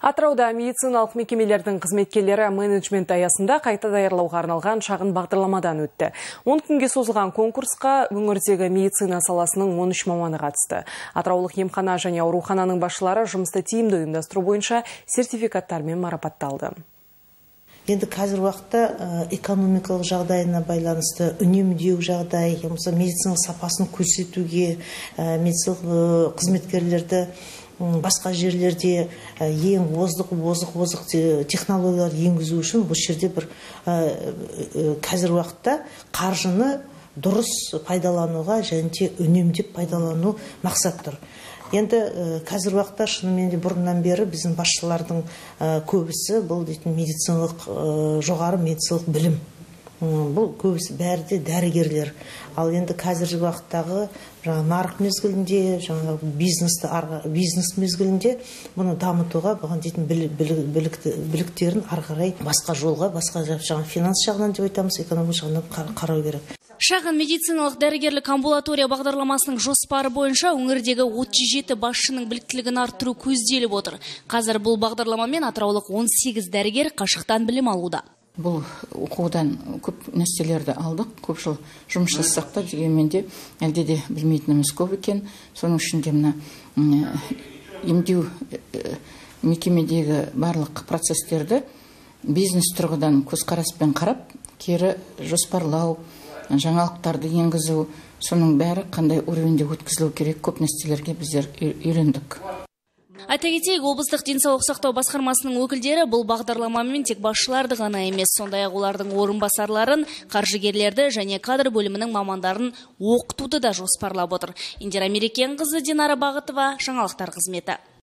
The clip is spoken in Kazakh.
Атырауда медициналық мекемелердің қызметкерлері менеджмент аясында қайта даярлауға арналған шағын бағдарламадан өтті. 10 күнге созылған конкурсқа өңірдегі медицина саласының 13 маманы қатысты. Атыраулық емхана және аурухананың басшылары жұмысты тиімді ұйымдастыру бойынша сертификаттармен марапатталды енді қазір уақытта экономикалық жағдайына байланысты үнемдеу жағдай болмаса медициналық сапасын көрсетуге медициналық қызметкерлерді басқа жерлерде ең озық озық озық технологиялар енгізу үшін бұл жерде бір қазір уақытта қаржыны дұрыс пайдалануға және де үнемдеп пайдалану мақсат тұр. Енді қазір уақытта шынымен де бұрыннан бері біздің басшылардың көбісі бұл дейтін медициналық жоғары медициналық білім бұл көбісі бәрі де дәрігерлер. Ал енді қазіргі уақыттағы жаңа нарық мезгілінде жаңа бизнесті бизнес мезгілінде бұны дамытуға бұған дейтін біліктерін ары қарай басқа жолға басқа жаңа финанс жағынан деп айтамыз экономика жағынан қарау керек. Шағын медициналық дәрігерлік амбулатория бағдарламасының жоспары бойынша өңірдегі 37 басшының біліктілігін арттыру көзделіп отыр. Қазір бұл бағдарламамен атыраулық 18 дәрігер қашықтан білім алуда. Бұл оқудан көп нәрселерді алдық. Көп жыл жұмыс жасасақ та дегенмен де әлде де білмейтініміз көп екен. Соның ішінде мына емдеу мекемедегі барлық процестерді бизнес тұрғыдан көзқараспен қарап кері жоспарлау жаңалықтарды енгізу соның бәрі қандай уровеньде өткізілу керек көп нәрселерге біздер үйрендік. Айта кетейік облыстық денсаулық сақтау басқармасының өкілдері бұл бағдарламамен тек басшыларды ғана емес сондай ақ олардың орынбасарларын қаржыгерлерді және кадр бөлімінің мамандарын оқытуды да жоспарлап отыр. Индира мерекенқызы динара бағытова жаңалықтар қызметі.